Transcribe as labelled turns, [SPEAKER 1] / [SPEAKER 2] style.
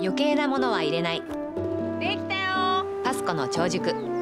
[SPEAKER 1] 余計なものは入れない。
[SPEAKER 2] できたよ。
[SPEAKER 1] パスコの長熟。